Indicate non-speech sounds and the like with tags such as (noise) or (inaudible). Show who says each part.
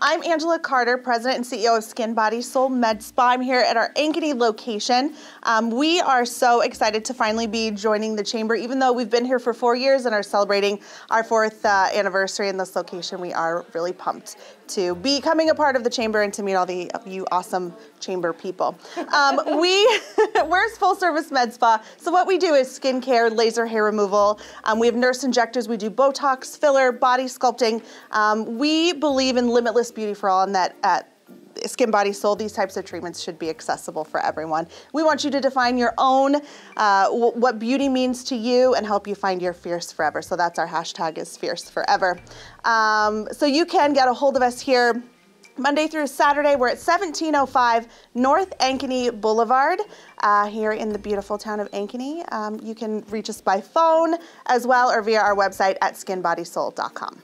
Speaker 1: I'm Angela Carter, President and CEO of Skin Body Soul Med Spa. I'm here at our Ankeny location. Um, we are so excited to finally be joining the chamber, even though we've been here for four years and are celebrating our fourth uh, anniversary in this location. We are really pumped to be becoming a part of the chamber and to meet all the you awesome chamber people. Um, (laughs) we (laughs) we're full service med spa. So what we do is skincare, laser hair removal. Um, we have nurse injectors. We do Botox, filler, body sculpting. Um, we believe in limitless beauty for all, and that at Skin Body Soul, these types of treatments should be accessible for everyone. We want you to define your own, uh, what beauty means to you and help you find your fierce forever. So that's our hashtag is fierce forever. Um, so you can get a hold of us here Monday through Saturday, we're at 1705 North Ankeny Boulevard uh, here in the beautiful town of Ankeny. Um, you can reach us by phone as well or via our website at skinbodysoul.com.